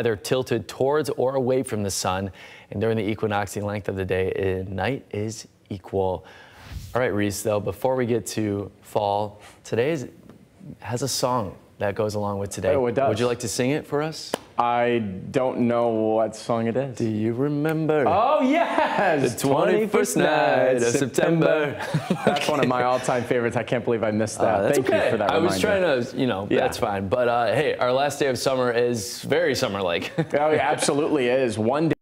either tilted towards or away from the sun. And during the equinox, the length of the day and night is equal. All right, Reese, though, before we get to fall, today has a song that goes along with today. Oh, it does. Would you like to sing it for us? I don't know what song it is. Do you remember? Oh, yes! The 21st night of September. That's one of my all-time favorites. I can't believe I missed that. Uh, that's Thank okay. you for that I was trying to, you know, Yeah. that's fine. But uh, hey, our last day of summer is very summer-like. Oh, it absolutely is. One day